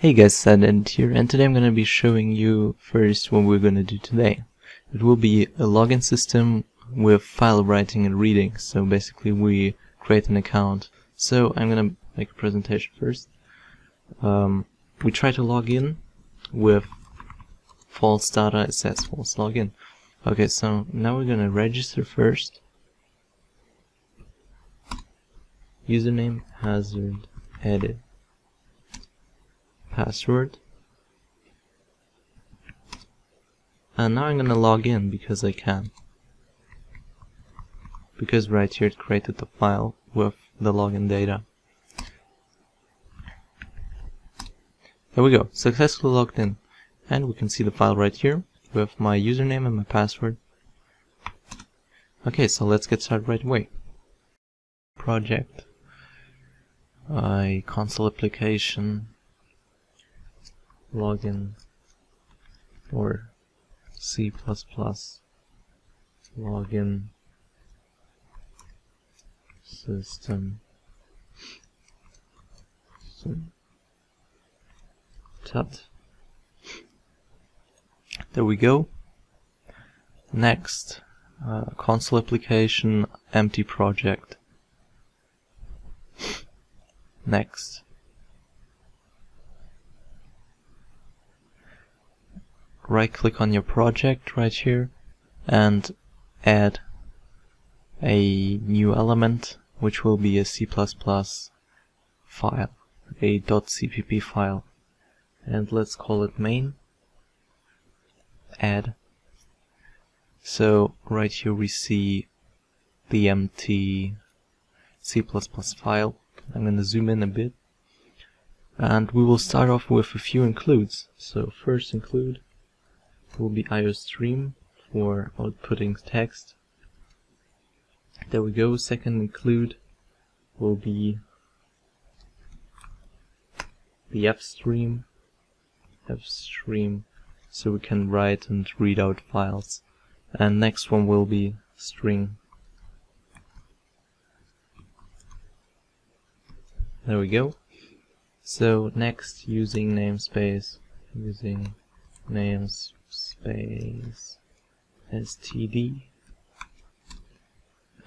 Hey guys, Sadent here, and today I'm going to be showing you first what we're going to do today. It will be a login system with file writing and reading, so basically we create an account. So I'm going to make a presentation first. Um, we try to log in with false data, it says false login. Okay, so now we're going to register first. Username, hazard, edit password. And now I'm gonna log in because I can. Because right here it created the file with the login data. There we go, successfully logged in. And we can see the file right here with my username and my password. Okay, so let's get started right away. Project, a console application, login or C++ login system. Tut. There we go. Next uh, console application empty project. Next right click on your project right here and add a new element which will be a C++ file, a .cpp file. And let's call it main. Add. So right here we see the empty C++ file. I'm going to zoom in a bit. And we will start off with a few includes. So first include will be iostream for outputting text. There we go. Second include will be the fstream, fstream, so we can write and read out files. And next one will be string. There we go. So next using namespace, using names space std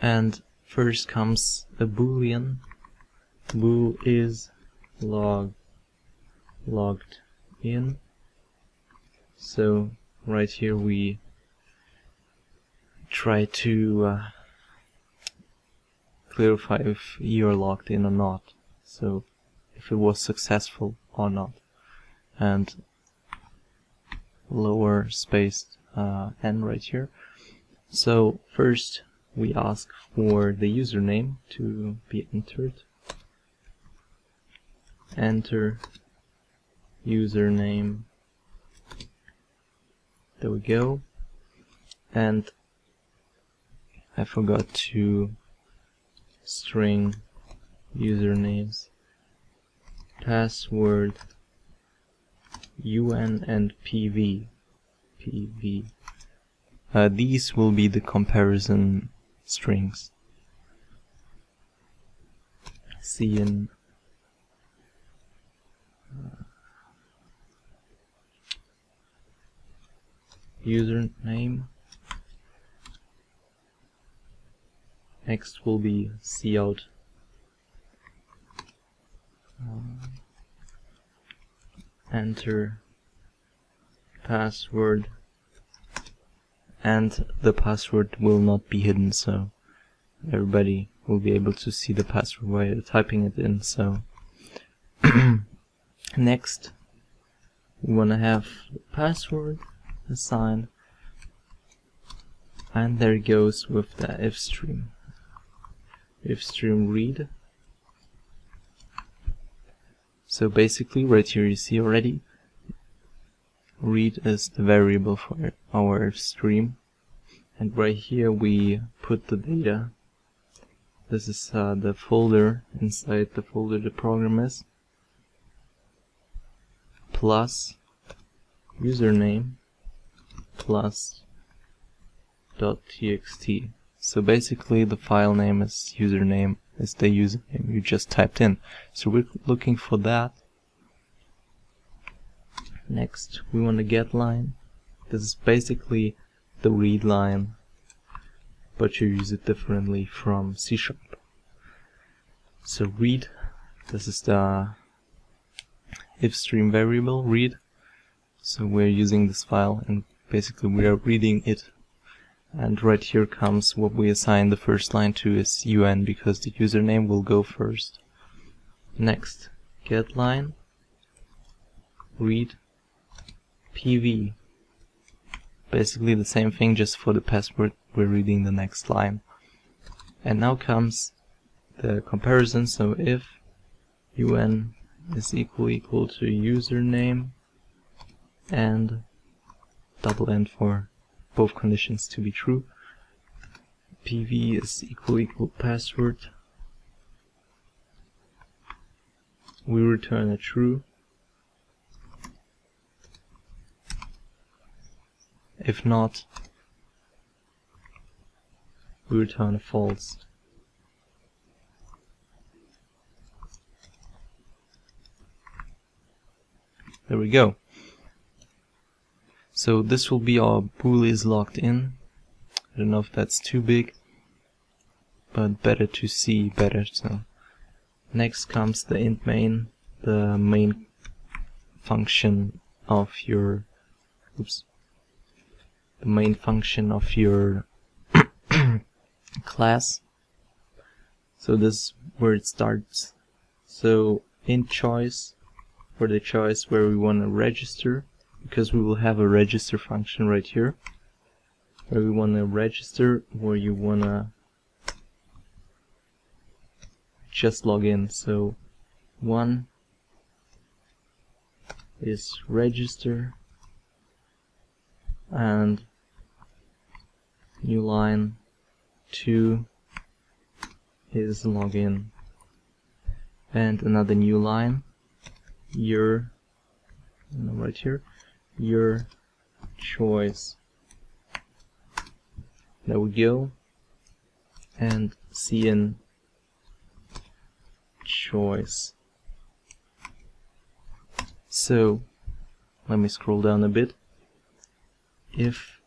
and first comes a boolean. Bool is log logged in. So right here we try to uh, clarify if you're logged in or not. So if it was successful or not. And lower space uh, n right here. So first we ask for the username to be entered. Enter username. There we go. And I forgot to string usernames. Password UN and PV. PV. Uh, these will be the comparison strings. cin uh, username. Next will be cout. Uh, enter password and the password will not be hidden so everybody will be able to see the password while typing it in so. Next we want to have password assigned and there it goes with the if stream. ifstream read so basically right here you see already read is the variable for our stream. And right here we put the data. This is uh, the folder inside the folder the program is. Plus username plus dot txt. So basically the file name is username is the username you just typed in. So we're looking for that. Next, we want a get line. This is basically the read line, but you use it differently from C Sharp. So read, this is the ifstream variable read. So we're using this file and basically we are reading it. And right here comes what we assign the first line to is un because the username will go first. Next, get line, read, pv. Basically the same thing just for the password we're reading the next line. And now comes the comparison, so if un is equal equal to username and double end for both conditions to be true. PV is equal equal password. We return a true. If not, we return a false. There we go. So this will be our bool is logged in. I don't know if that's too big, but better to see better. So next comes the int main, the main function of your oops the main function of your class. So this is where it starts. So int choice for the choice where we want to register because we will have a register function right here. Where we want to register where you want to just log in. So one is register and new line. Two is login. And another new line. Your right here your choice. There we go. And cin choice. So let me scroll down a bit. If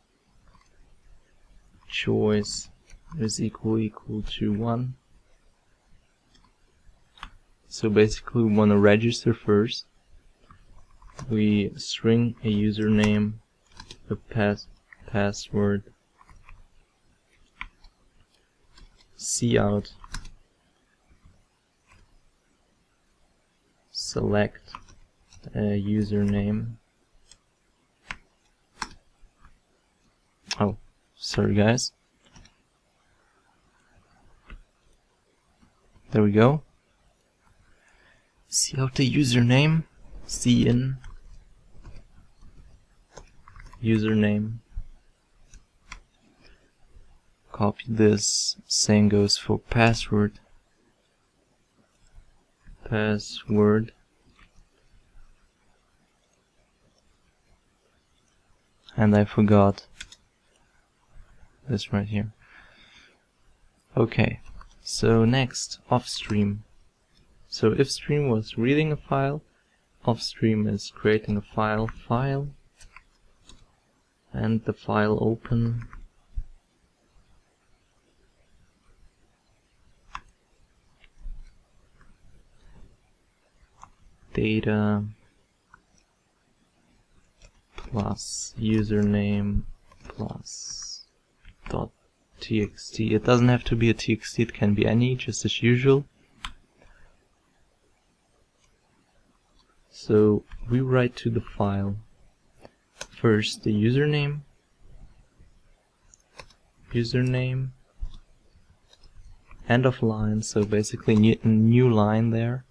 choice is equal equal to 1 so basically we want to register first. We string a username, a pass password, cout, select a username. Oh, sorry guys. There we go cout the username cin username. Copy this. Same goes for password. Password. And I forgot this right here. Okay so next ofstream. So ifstream was reading a file, ofstream is creating a file file and the file open data plus username plus dot txt. It doesn't have to be a txt, it can be any, just as usual. So we write to the file. First the username, username, end of line, so basically new, new line there.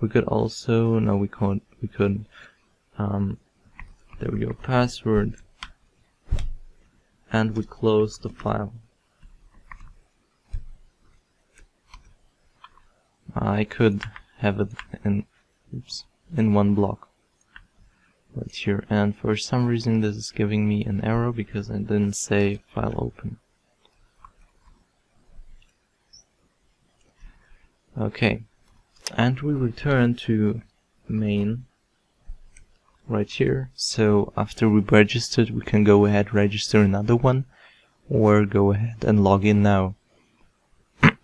We could also, no we can't, we could, um, there we go, password, and we close the file. I could have it in, oops, in one block right here and for some reason this is giving me an error because I didn't say file open okay and we return to main right here. So after we've registered, we can go ahead register another one or go ahead and log in now.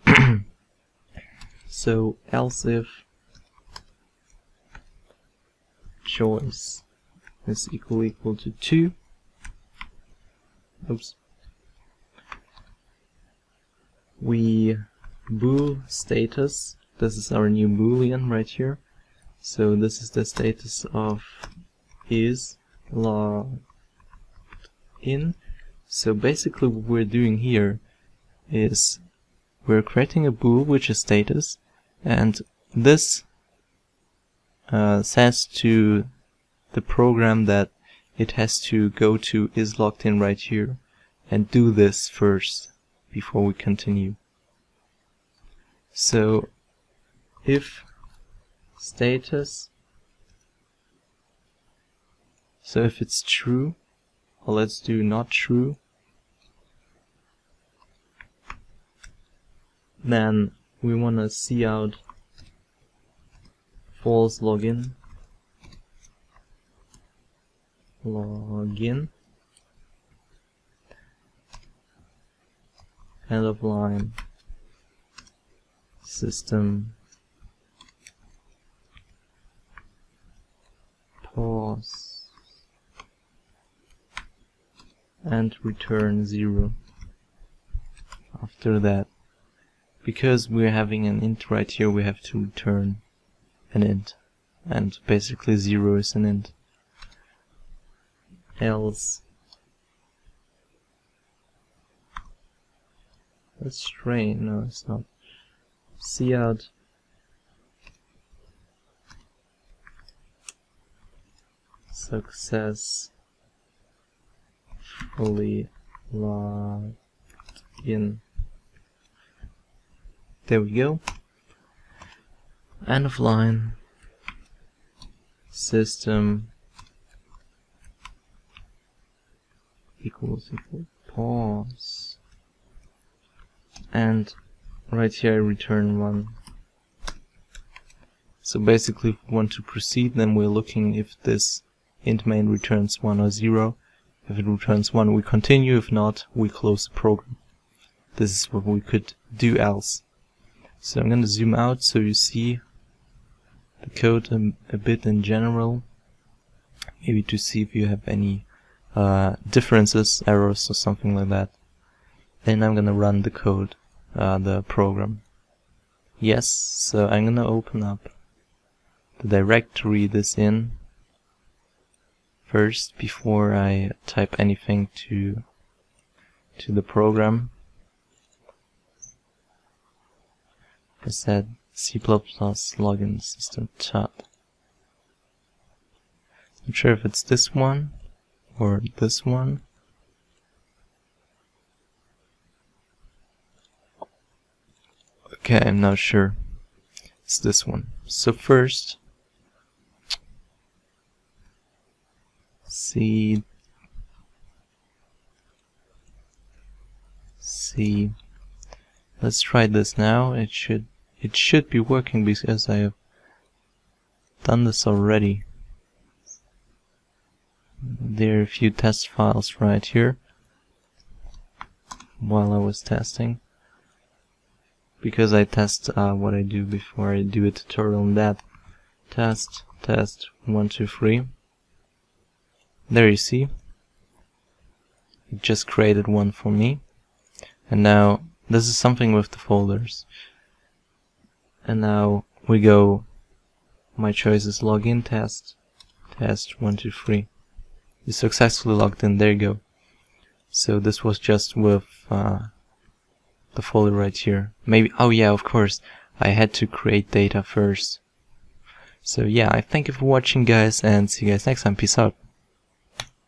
so else if choice is equal equal to 2 oops. We bool status. This is our new boolean right here. So this is the status of is logged in. So basically what we're doing here is we're creating a bool which is status and this uh, says to the program that it has to go to is logged in right here and do this first before we continue. So if status so if it's true well, let's do not true then we want to cout false login. Login. End of line. System. Pause. And return 0 after that. Because we're having an int right here we have to return an int. And basically 0 is an int. Else that's strange. No it's not. Cout success. Fully logged in. There we go end of line. System equals equal pause. And right here I return one. So basically if we want to proceed then we're looking if this int main returns 1 or 0 if it returns 1 we continue. If not we close the program. This is what we could do else. So I'm gonna zoom out so you see the code a, a bit in general maybe to see if you have any uh, differences, errors or something like that. Then I'm gonna run the code, uh, the program. Yes, so I'm gonna open up the directory this in first before I type anything to to the program. I said C++ login system tab. I'm sure if it's this one or this one. Okay, I'm not sure. It's this one. So first, see, see. Let's try this now. It should it should be working because I have done this already. There are a few test files right here while I was testing. Because I test uh, what I do before I do a tutorial on that. Test test one two three. There you see. It just created one for me. And now this is something with the folders and now we go my choice is login test test one two three. You successfully logged in there you go. So this was just with uh, the folder right here. Maybe oh yeah of course I had to create data first. So yeah I thank you for watching guys and see you guys next time. Peace out